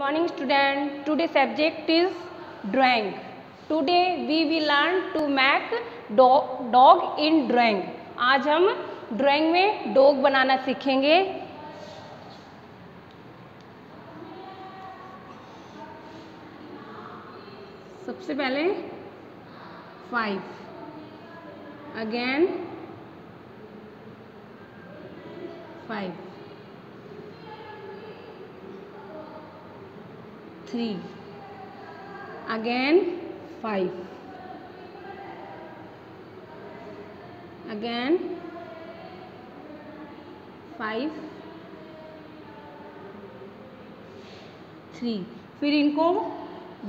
morning student today subject is drawing today we will learn to make dog, dog in drawing आज हम drawing में dog बनाना सीखेंगे सबसे पहले five again five three again five again five three फिर इनको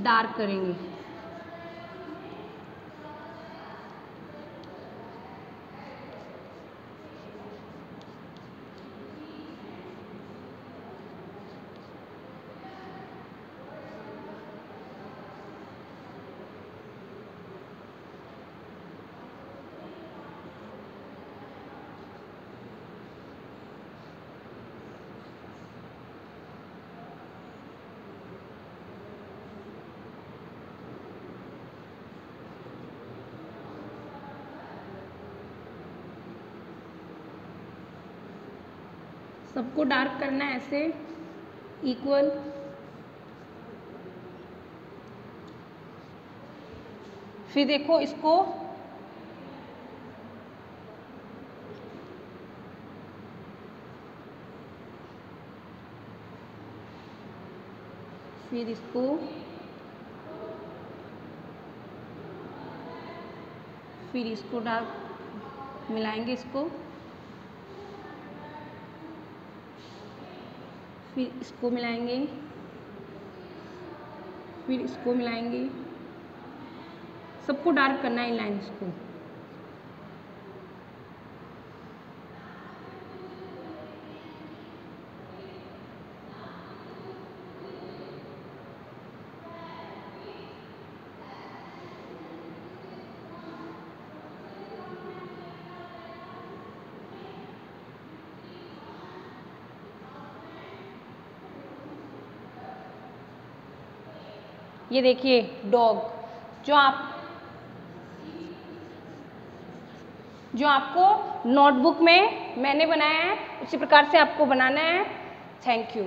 dark करेंगे। सबको डार्क करना है ऐसे। इक्वल फिर देखो इसको। फिर इसको। फिर इसको डार्क मिलाएँगे इसको। फिर इसको मिलाएँगे। फिर इसको मिलाएँगे। सबको डार्क करना है इन लाइन्स इसको। ये देखिए डॉग जो आप, जो आपको नोटबुक में मैंने बनाया है, उसी प्रकार से आपको बनाना है। Thank you